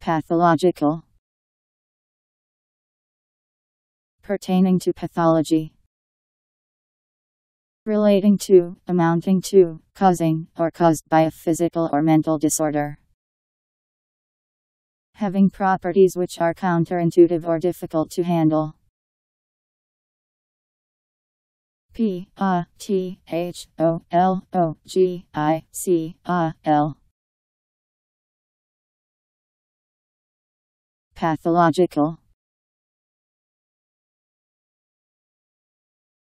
Pathological. Pertaining to pathology. Relating to, amounting to, causing, or caused by a physical or mental disorder. Having properties which are counterintuitive or difficult to handle. P A T H O L O G I C A L Pathological